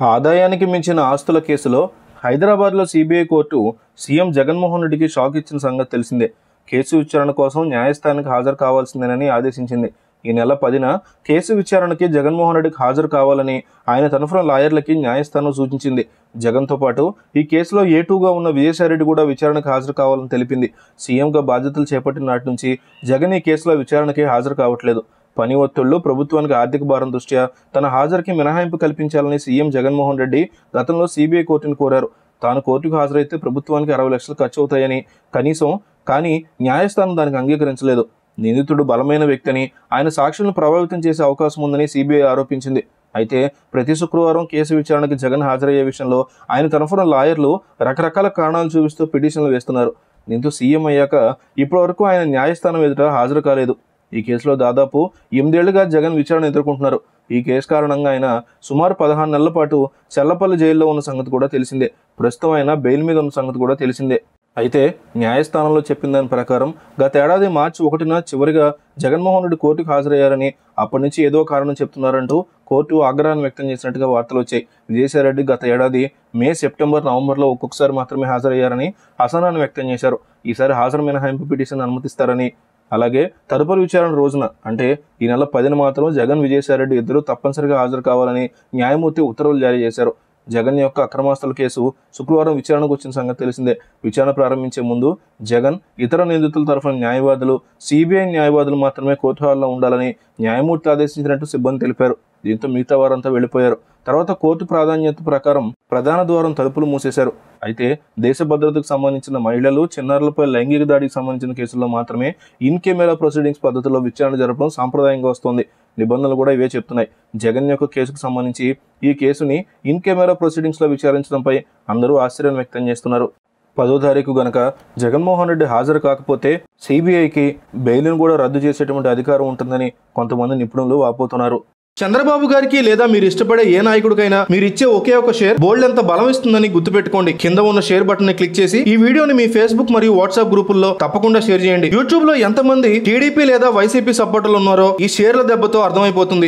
ఆదాయానికి మించిన ఆస్తుల కేసులో హైదరాబాద్లో సిబిఐ కోర్టు సీఎం జగన్మోహన్ రెడ్డికి షాక్ ఇచ్చిన సంగతి తెలిసిందే. కేసు విచారణ కోసం న్యాయస్థానానికి హాజరు కావాల్సిందేనని ఆదేశించింది. ఈ నెల పదిన కేసు విచారణకి జగన్మోహన్ రెడ్డికి హాజరు కావాలని ఆయన తరఫున లాయర్లకి న్యాయస్థానం సూచించింది. జగన్తో పాటు ఈ కేసులో ఏటూగా ఉన్న విజయసాయిరెడ్డి కూడా విచారణకు హాజరు కావాలని తెలిపింది. సీఎంగా బాధ్యతలు చేపట్టిన నాటి నుంచి జగన్ ఈ కేసులో విచారణకి హాజరు కావట్లేదు. పని ఒత్తిళ్ళు ప్రభుత్వానికి ఆర్థిక భారం దృష్ట్యా తన హాజరుకి మినహాయింపు కల్పించాలని సీఎం జగన్మోహన్ రెడ్డి గతంలో సిబిఐ కోర్టును కోరారు. తాను కోర్టుకు హాజరైతే ప్రభుత్వానికి అరవై లక్షలు ఖర్చు అవుతాయని కనీసం కానీ న్యాయస్థానం దానికి అంగీకరించలేదు. నిందితుడు బలమైన వ్యక్తిని ఆయన సాక్షులను ప్రభావితం చేసే అవకాశం ఉందని సిబిఐ ఆరోపించింది. అయితే ప్రతి శుక్రవారం కేసు విచారణకు జగన్ హాజరయ్యే విషయంలో ఆయన తరఫున లాయర్లు రకరకాల కారణాలు చూపిస్తూ పిటిషన్లు వేస్తున్నారు. దీంతో సీఎం అయ్యాక ఇప్పటివరకు ఆయన న్యాయస్థానం ఎదుట హాజరు కాలేదు. ఈ కేసులో దాదాపు ఎనిమిదేళ్ళుగా జగన్ విచారణ ఎదుర్కొంటున్నారు. ఈ కేసు కారణంగా ఆయన సుమారు పదహారు నెలల పాటు చెల్లపల్లి జైల్లో ఉన్న సంగతి కూడా తెలిసిందే. ప్రస్తుతం ఆయన బెయిల్ మీద ఉన్న సంగతి కూడా తెలిసిందే. అయితే న్యాయస్థానంలో చెప్పిన దాని ప్రకారం గతేడాది మార్చి ఒకటిన చివరిగా జగన్మోహన్ రెడ్డి కోర్టుకు హాజరయ్యారని అప్పటి నుంచి ఏదో కారణం చెప్తున్నారంటూ కోర్టు ఆగ్రహాన్ని వ్యక్తం చేసినట్టుగా వార్తలు వచ్చాయి. విజయసాయిరెడ్డి గత ఏడాది మే సెప్టెంబర్ నవంబర్లో ఒక్కొక్కసారి మాత్రమే హాజరయ్యారని అసహనాన్ని వ్యక్తం చేశారు. ఈసారి హాజరు మినహాయింపు పిటిషన్ అనుమతిస్తారని అలాగే తదుపరి విచారణ రోజున అంటే ఈ నెల పదిన మాత్రం జగన్ విజయసాయిరెడ్డి ఇద్దరు తప్పనిసరిగా హాజరు కావాలని న్యాయమూర్తి ఉత్తర్వులు జారీ చేశారు. జగన్ యొక్క అక్రమాస్తుల కేసు శుక్రవారం విచారణకు వచ్చిన సంగతి తెలిసిందే. విచారణ ప్రారంభించే ముందు జగన్ ఇతర నిందితుల తరఫున న్యాయవాదులు సిబిఐ న్యాయవాదులు మాత్రమే కోర్టు హాల్లో ఉండాలని న్యాయమూర్తి ఆదేశించినట్టు సిబ్బంది తెలిపారు. దీంతో మిగతా వారంతా వెళ్ళిపోయారు తర్వాత కోర్టు ప్రాధాన్యత ప్రకారం ప్రధాన ద్వారం తలుపులు మూసేశారు. అయితే దేశ భద్రతకు సంబంధించిన మహిళలు చిన్నారులపై లైంగిక దాడికి సంబంధించిన కేసుల్లో మాత్రమే ఇన్ కెమెరా ప్రొసీడింగ్స్ పద్ధతిలో విచారణ జరపడం సాంప్రదాయంగా వస్తోంది. నిబంధనలు కూడా ఇవే చెప్తున్నాయి. జగన్ యొక్క కేసుకు సంబంధించి ఈ కేసుని ఇన్ కెమెరా ప్రొసీడింగ్స్లో విచారించడంపై అందరూ ఆశ్చర్యం వ్యక్తం చేస్తున్నారు. పదో తారీఖు గనక జగన్మోహన్ రెడ్డి హాజరు కాకపోతే సిబిఐకి బెయిల్ను కూడా రద్దు చేసేటువంటి అధికారం ఉంటుందని కొంతమంది నిపుణులు వాపోతున్నారు. చంద్రబాబు గారికి లేదా మీరు ఇష్టపడే ఏ నాయకుడికైనా మీరు ఇచ్చే ఒకే ఒక షేర్ బోల్డ్ ఎంత బలం ఇస్తుందని గుర్తుపెట్టుకోండి. కింద ఉన్న షేర్ బటన్ని క్లిక్ చేసి ఈ వీడియోని మీ ఫేస్బుక్ మరియు వాట్సాప్ గ్రూపుల్లో తప్పకుండా షేర్ చేయండి. యూట్యూబ్లో ఎంతమంది టీడీపీ లేదా వైసీపీ సపోర్టర్లు ఉన్నారో ఈ షేర్ల దెబ్బతో అర్థమైపోతుంది.